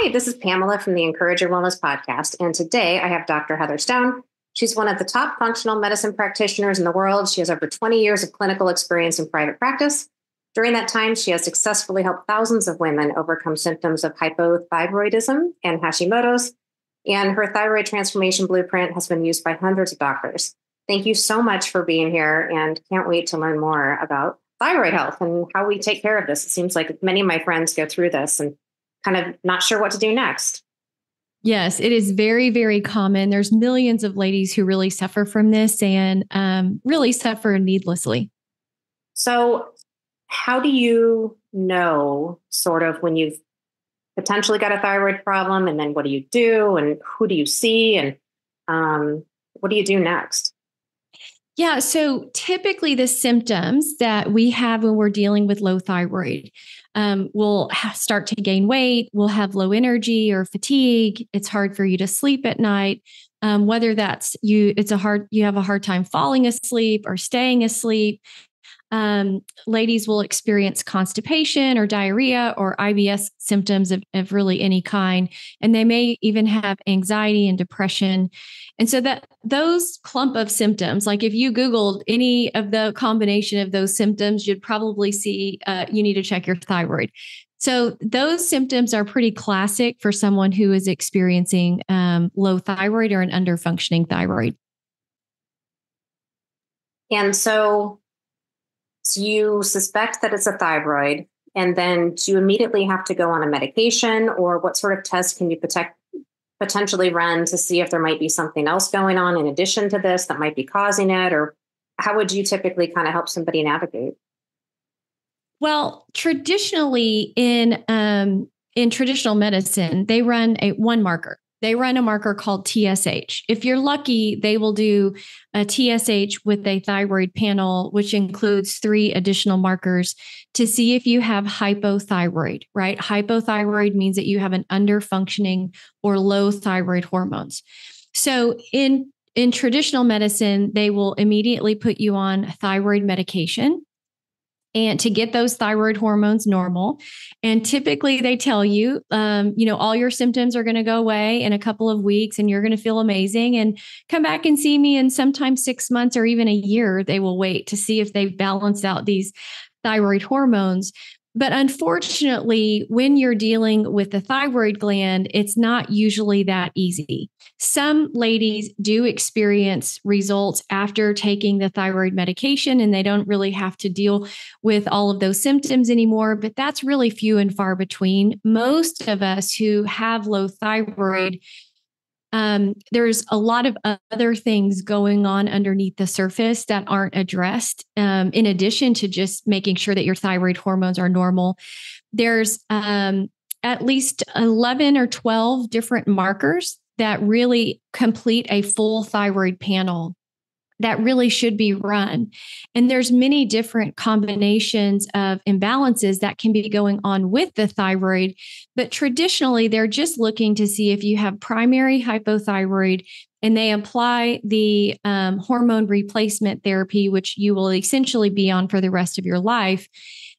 Hi, this is Pamela from the Encourage Your Wellness podcast. And today I have Dr. Heather Stone. She's one of the top functional medicine practitioners in the world. She has over 20 years of clinical experience in private practice. During that time, she has successfully helped thousands of women overcome symptoms of hypothyroidism and Hashimoto's. And her thyroid transformation blueprint has been used by hundreds of doctors. Thank you so much for being here and can't wait to learn more about thyroid health and how we take care of this. It seems like many of my friends go through this and kind of not sure what to do next. Yes, it is very, very common. There's millions of ladies who really suffer from this and um, really suffer needlessly. So, how do you know sort of when you've potentially got a thyroid problem, and then what do you do, and who do you see, and um, what do you do next? Yeah. So typically, the symptoms that we have when we're dealing with low thyroid um, will start to gain weight, we'll have low energy or fatigue. It's hard for you to sleep at night. Um, whether that's you, it's a hard, you have a hard time falling asleep or staying asleep um, ladies will experience constipation or diarrhea or IBS symptoms of, of really any kind. And they may even have anxiety and depression. And so that those clump of symptoms, like if you Googled any of the combination of those symptoms, you'd probably see uh, you need to check your thyroid. So those symptoms are pretty classic for someone who is experiencing um, low thyroid or an underfunctioning thyroid. And so so you suspect that it's a thyroid, and then do you immediately have to go on a medication, or what sort of test can you protect, potentially run to see if there might be something else going on in addition to this that might be causing it, or how would you typically kind of help somebody navigate? Well, traditionally in um, in traditional medicine, they run a one marker they run a marker called TSH. If you're lucky, they will do a TSH with a thyroid panel, which includes three additional markers to see if you have hypothyroid, right? Hypothyroid means that you have an underfunctioning or low thyroid hormones. So in in traditional medicine, they will immediately put you on thyroid medication and to get those thyroid hormones normal. And typically they tell you, um, you know, all your symptoms are going to go away in a couple of weeks and you're going to feel amazing and come back and see me in sometimes six months or even a year. They will wait to see if they've balanced out these thyroid hormones. But unfortunately, when you're dealing with the thyroid gland, it's not usually that easy. Some ladies do experience results after taking the thyroid medication and they don't really have to deal with all of those symptoms anymore, but that's really few and far between. Most of us who have low thyroid um, there's a lot of other things going on underneath the surface that aren't addressed. Um, in addition to just making sure that your thyroid hormones are normal, there's um, at least 11 or 12 different markers that really complete a full thyroid panel that really should be run. And there's many different combinations of imbalances that can be going on with the thyroid but traditionally they're just looking to see if you have primary hypothyroid and they apply the um, hormone replacement therapy which you will essentially be on for the rest of your life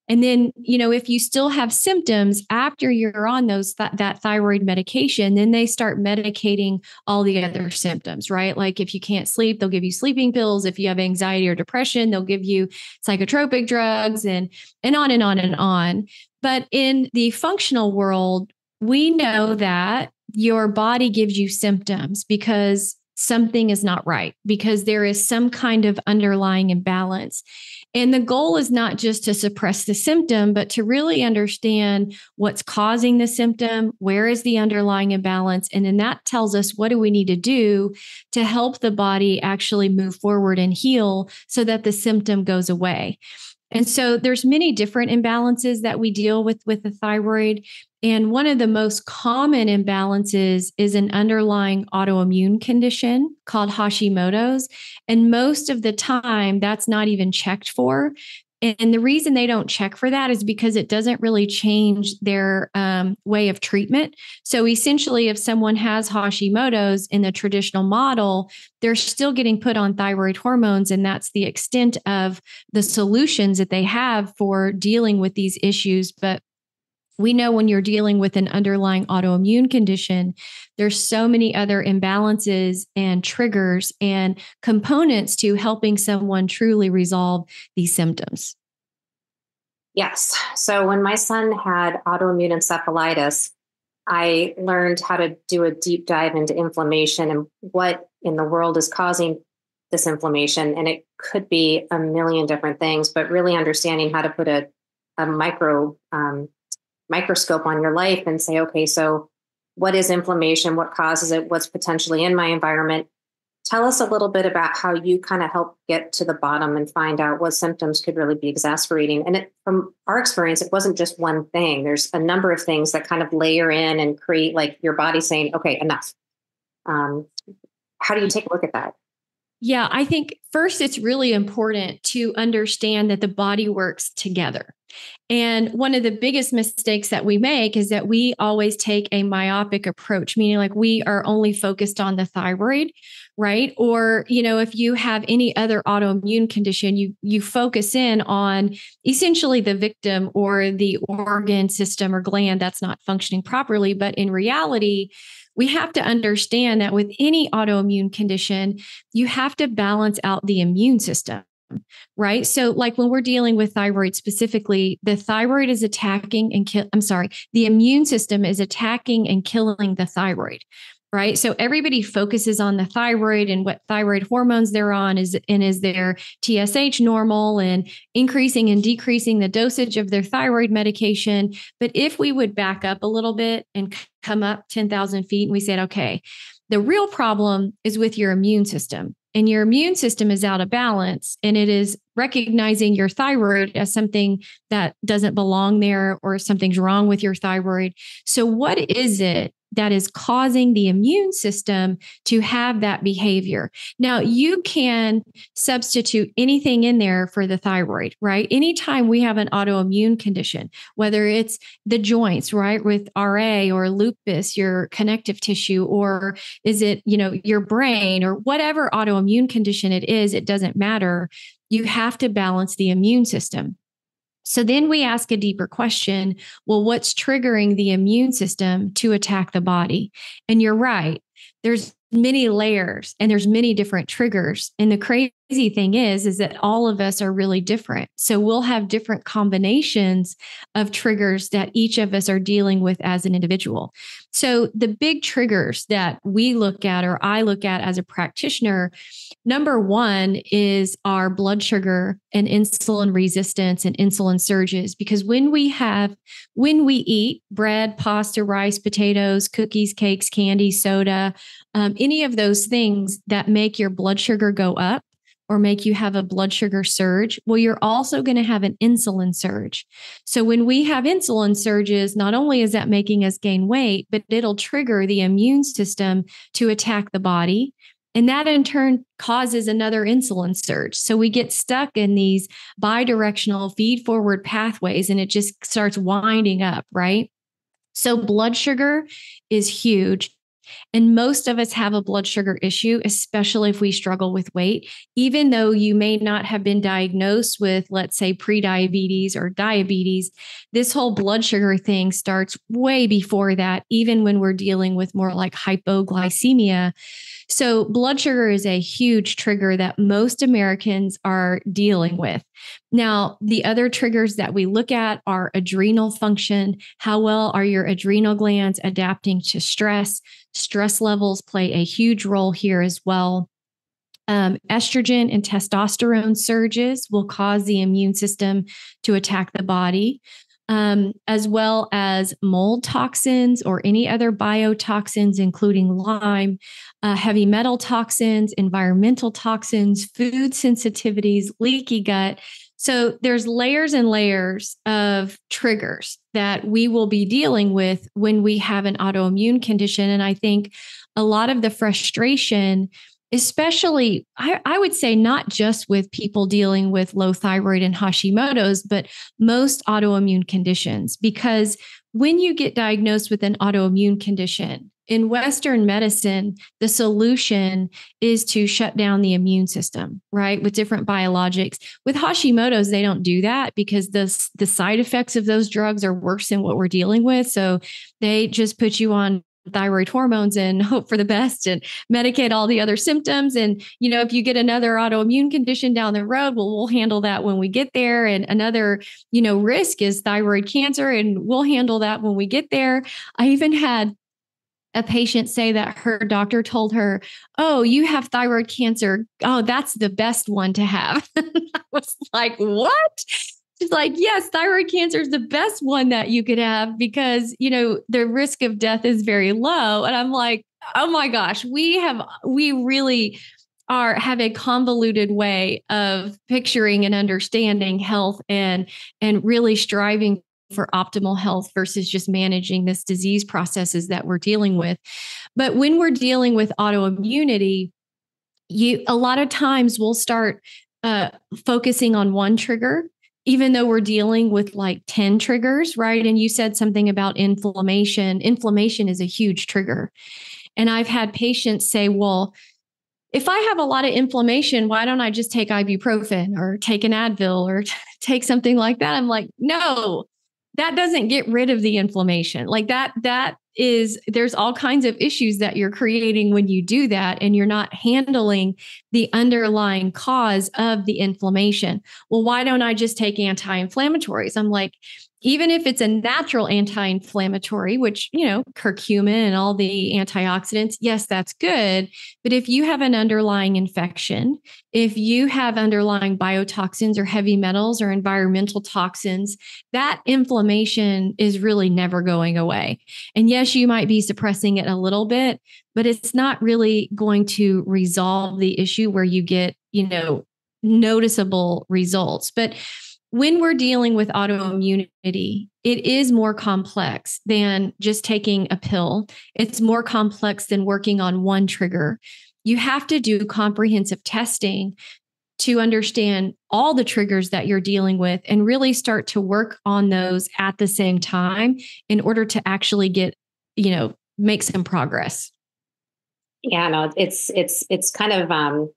and then, you know, if you still have symptoms after you're on those th- that thyroid medication, then they start medicating all the other symptoms, right? Like if you can't sleep, they'll give you sleeping pills. If you have anxiety or depression, they'll give you psychotropic drugs and and on and on and on. But in the functional world, we know that your body gives you symptoms because something is not right because there is some kind of underlying imbalance. And the goal is not just to suppress the symptom, but to really understand what's causing the symptom, where is the underlying imbalance, and then that tells us what do we need to do to help the body actually move forward and heal so that the symptom goes away. And so there's many different imbalances that we deal with with the thyroid. And one of the most common imbalances is an underlying autoimmune condition called Hashimoto's. And most of the time, that's not even checked for. And the reason they don't check for that is because it doesn't really change their um, way of treatment. So essentially, if someone has Hashimoto's in the traditional model, they're still getting put on thyroid hormones. And that's the extent of the solutions that they have for dealing with these issues. But we know when you're dealing with an underlying autoimmune condition there's so many other imbalances and triggers and components to helping someone truly resolve these symptoms. Yes. So when my son had autoimmune encephalitis i learned how to do a deep dive into inflammation and what in the world is causing this inflammation. And it could be a million different things but really understanding how to put a, a micro um, microscope on your life and say, okay, so what is inflammation? What causes it? What's potentially in my environment? Tell us a little bit about how you kind of help get to the bottom and find out what symptoms could really be exacerbating. And it, from our experience, it wasn't just one thing. There's a number of things that kind of layer in and create like your body saying, okay, enough. Um, how do you take a look at that? Yeah, I think first it's really important to understand that the body works together. And one of the biggest mistakes that we make is that we always take a myopic approach, meaning like we are only focused on the thyroid, right? Or, you know, if you have any other autoimmune condition, you you focus in on essentially the victim or the organ system or gland that's not functioning properly, but in reality, we have to understand that with any autoimmune condition, you have to balance out the immune system right? So, like when we're dealing with thyroid specifically, the thyroid is attacking and kill. I'm sorry, the immune system is attacking and killing the thyroid. Right. So everybody focuses on the thyroid and what thyroid hormones they're on is and is their TSH normal and increasing and decreasing the dosage of their thyroid medication. But if we would back up a little bit and come up 10,000 feet and we said, okay, the real problem is with your immune system and your immune system is out of balance and it is recognizing your thyroid as something that doesn't belong there or something's wrong with your thyroid. So, what is it that is causing the immune system to have that behavior. Now, you can substitute anything in there for the thyroid, right? Anytime we have an autoimmune condition, whether it's the joints, right, with RA or lupus, your connective tissue, or is it, you know, your brain or whatever autoimmune condition it is, it doesn't matter. You have to balance the immune system. So then we ask a deeper question well, what's triggering the immune system to attack the body? And you're right, there's many layers and there's many different triggers and the crazy thing is is that all of us are really different. So we'll have different combinations of triggers that each of us are dealing with as an individual. So the big triggers that we look at or i look at as a practitioner number one is our blood sugar and insulin resistance and insulin surges because when we have when we eat bread pasta rice potatoes cookies cakes candy soda um, any of those things that make your blood sugar go up or make you have a blood sugar surge, well, you're also going to have an insulin surge. So, when we have insulin surges, not only is that making us gain weight, but it'll trigger the immune system to attack the body. And that in turn causes another insulin surge. So we get stuck in these bidirectional feed forward pathways and it just starts winding up, right? So blood sugar is huge. And most of us have a blood sugar issue, especially if we struggle with weight, even though you may not have been diagnosed with, let's say, prediabetes or diabetes. This whole blood sugar thing starts way before that, even when we're dealing with more like hypoglycemia. So, blood sugar is a huge trigger that most Americans are dealing with. Now, the other triggers that we look at are adrenal function. How well are your adrenal glands adapting to stress? Stress levels play a huge role here as well. Um, estrogen and testosterone surges will cause the immune system to attack the body um, as well as mold toxins or any other biotoxins, including Lyme, uh, heavy metal toxins, environmental toxins, food sensitivities, leaky gut. So there's layers and layers of triggers that we will be dealing with when we have an autoimmune condition. And I think a lot of the frustration especially I, I, would say not just with people dealing with low thyroid and hashimoto's but most autoimmune conditions because when you get diagnosed with an autoimmune condition, in Western medicine, the solution is to shut down the immune system, right? With different biologics. With Hashimoto's, they don't do that because the, the side effects of those drugs are worse than what we're dealing with. So they just put you on thyroid hormones and hope for the best and medicate all the other symptoms and you know if you get another autoimmune condition down the road well we'll handle that when we get there and another you know risk is thyroid cancer and we'll handle that when we get there i even had a patient say that her doctor told her, Oh, you have thyroid cancer. Oh, that's the best one to have. I was like, What? She's like, Yes, thyroid cancer is the best one that you could have because, you know, the risk of death is very low. And I'm like, Oh my gosh, we have, we really are have a convoluted way of picturing and understanding health and and really striving for optimal health versus just managing this disease processes that we're dealing with. But when we're dealing with autoimmunity, you a lot of times we'll start uh, focusing on one trigger even though we're dealing with like 10 triggers, right? And you said something about inflammation. Inflammation is a huge trigger. And I've had patients say, well, if I have a lot of inflammation, why don't I just take ibuprofen or take an Advil or take something like that? I'm like, no, that doesn't get rid of the inflammation like that that is there's all kinds of issues that you're creating when you do that and you're not handling the underlying cause of the inflammation. Well why don't i just take anti-inflammatories? I'm like even if it's a natural anti-inflammatory which you know curcumin and all the antioxidants yes that's good. But if you have an underlying infection if you have underlying biotoxins or heavy metals or environmental toxins that inflammation is really never going away. And yes you might be suppressing it a little bit but it's not really going to resolve the issue where you get you know noticeable results. But when we're dealing with autoimmunity, it is more complex than just taking a pill. It's more complex than working on one trigger. You have to do comprehensive testing to understand all the triggers that you're dealing with and really start to work on those at the same time in order to actually get, you know, make some progress. Yeah, no, it's it's it's kind of um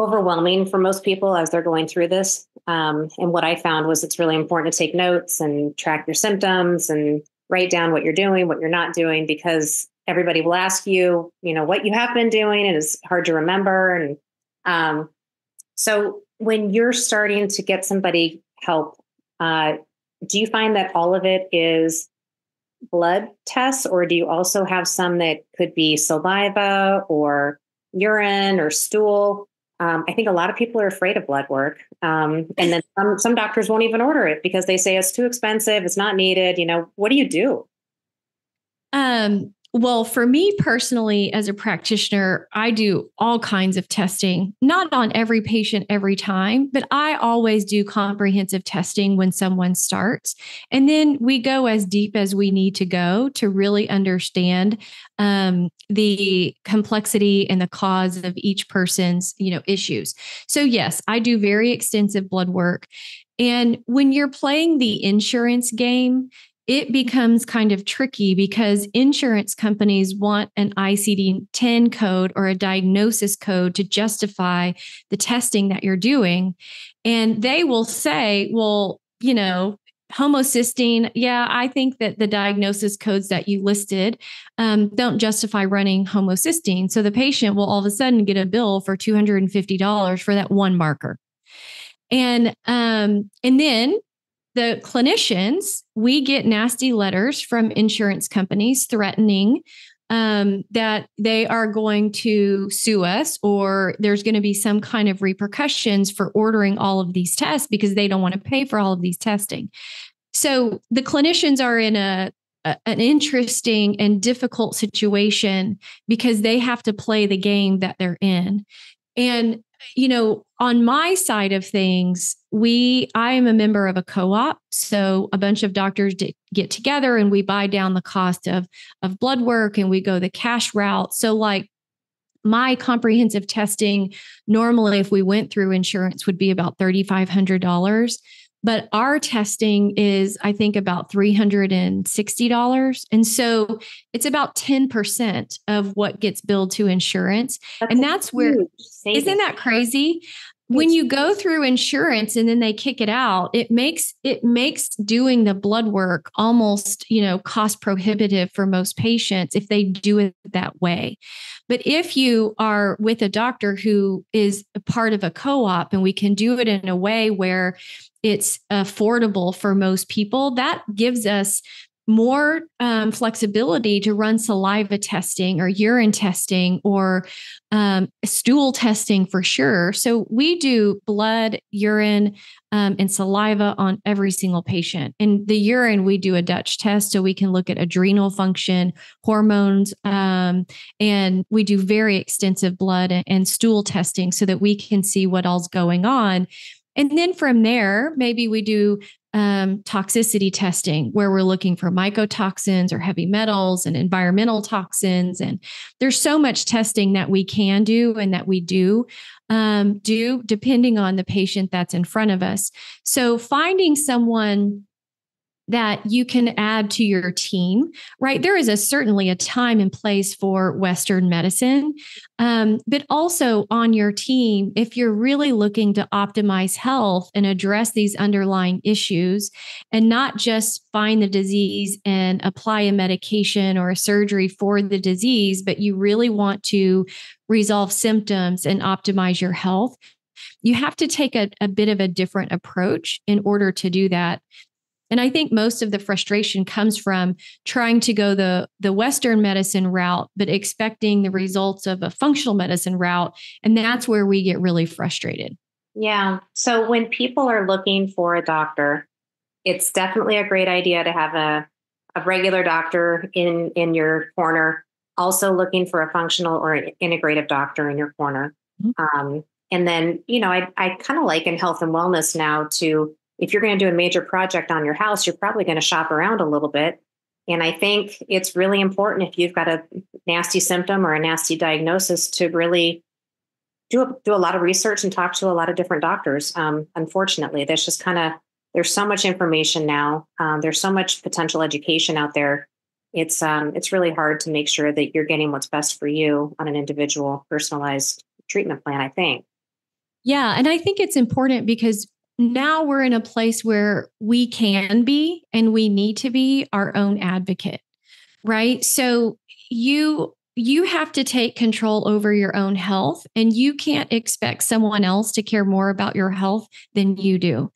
overwhelming for most people as they're going through this. Um, and what I found was it's really important to take notes and track your symptoms and write down what you're doing, what you're not doing, because everybody will ask you, you know, what you have been doing, and it's hard to remember. And um, so when you're starting to get somebody help, uh, do you find that all of it is blood tests, or do you also have some that could be saliva or urine or stool? Um, I think a lot of people are afraid of blood work. Um, and then some, some doctors won't even order it because they say it's too expensive, it's not needed. You know, what do you do? Um, well, for me personally, as a practitioner, I do all kinds of testing, not on every patient every time, but I always do comprehensive testing when someone starts. And then we go as deep as we need to go to really understand um, the complexity and the cause of each person's you know issues. So yes, I do very extensive blood work. And when you're playing the insurance game, it becomes kind of tricky because insurance companies want an ICD 10 code or a diagnosis code to justify the testing that you're doing. And they will say, well, you know, homocysteine, yeah, I think that the diagnosis codes that you listed um, don't justify running homocysteine. So the patient will all of a sudden get a bill for $250 for that one marker. And um, and then the clinicians, we get nasty letters from insurance companies threatening um, that they are going to sue us or there's going to be some kind of repercussions for ordering all of these tests because they don't want to pay for all of these testing. So the clinicians are in a, a an interesting and difficult situation because they have to play the game that they're in. And you know, on my side of things, we I am a member of a co-op, so a bunch of doctors get together and we buy down the cost of of blood work and we go the cash route. So like my comprehensive testing normally if we went through insurance would be about $3500 but our testing is i think about $360 and so it's about 10% of what gets billed to insurance. That's and that's where isn't that crazy when you go through insurance and then they kick it out it makes it makes doing the blood work almost you know cost prohibitive for most patients if they do it that way. But if you are with a doctor who is a part of a co-op and we can do it in a way where it's affordable for most people that gives us more um, flexibility to run saliva testing or urine testing or um, stool testing for sure. So we do blood, urine, um, and saliva on every single patient. And the urine, we do a Dutch test so we can look at adrenal function, hormones, um, and we do very extensive blood and stool testing so that we can see what all's going on. And then from there, maybe we do um, toxicity testing where we're looking for mycotoxins or heavy metals and environmental toxins. And there's so much testing that we can do and that we do um, do depending on the patient that's in front of us. So finding someone that you can add to your team, right? There is a certainly a time and place for Western medicine, um, but also on your team, if you're really looking to optimize health and address these underlying issues, and not just find the disease and apply a medication or a surgery for the disease, but you really want to resolve symptoms and optimize your health. You have to take a, a bit of a different approach in order to do that. And I think most of the frustration comes from trying to go the the western medicine route but expecting the results of a functional medicine route and that's where we get really frustrated. Yeah. So when people are looking for a doctor, it's definitely a great idea to have a a regular doctor in in your corner also looking for a functional or an integrative doctor in your corner mm-hmm. um, and then you know i, I kind of like in health and wellness now to if you're going to do a major project on your house, you're probably going to shop around a little bit. And I think it's really important if you've got a nasty symptom or a nasty diagnosis to really do a, do a lot of research and talk to a lot of different doctors. Um, unfortunately, there's just kind of there's so much information now. Um, there's so much potential education out there. It's um, it's really hard to make sure that you're getting what's best for you on an individual, personalized treatment plan. I think. Yeah, and I think it's important because now we're in a place where we can be and we need to be our own advocate right? So you you have to take control over your own health and you can't expect someone else to care more about your health than you do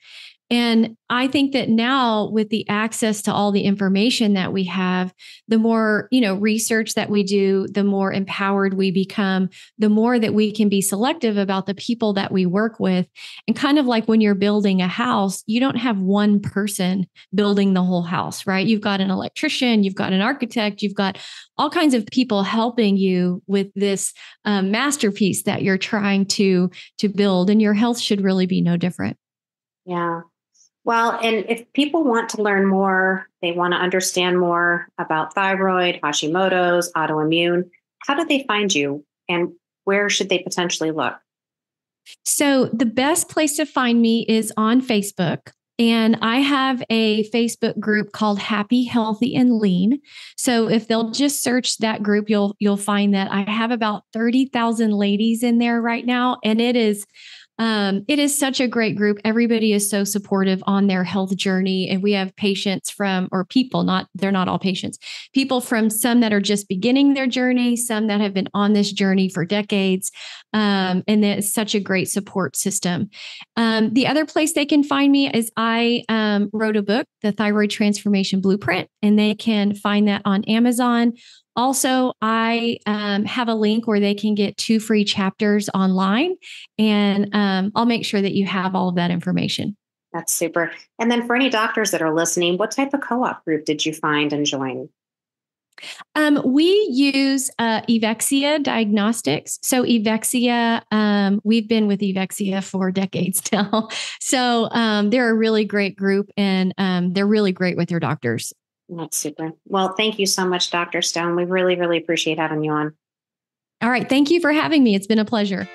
and I think that now with the access to all the information that we have, the more, you know, research that we do, the more empowered we become, the more that we can be selective about the people that we work with. And kind of like when you're building a house, you don't have one person building the whole house, right? You've got an electrician, you've got an architect, you've got all kinds of people helping you with this um, masterpiece that you're trying to to build and your health should really be no different yeah well, and if people want to learn more, they want to understand more about thyroid, Hashimoto's, autoimmune, how do they find you and where should they potentially look? So, the best place to find me is on Facebook. And I have a Facebook group called Happy, Healthy, and Lean. So if they'll just search that group, you'll you'll find that I have about 30,000 ladies in there right now. And it is um, it is such a great group. Everybody is so supportive on their health journey. And we have patients from, or people, not, they're not all patients, people from some that are just beginning their journey, some that have been on this journey for decades. Um, and it's such a great support system. Um, the other place they can find me is I um, wrote a book, The Thyroid Transformation Blueprint, and they can find that on Amazon also, I um, have a link where they can get two free chapters online, and um, I'll make sure that you have all of that information. That's super. And then for any doctors that are listening, what type of co op group did you find and join? Um, we use uh, Evexia Diagnostics. So Evexia, um, we've been with Evexia for decades now. So um, they're a really great group, and um, they're really great with their doctors. That's super. Well, thank you so much, Dr. Stone. We really, really appreciate having you on. All right. Thank you for having me. It's been a pleasure.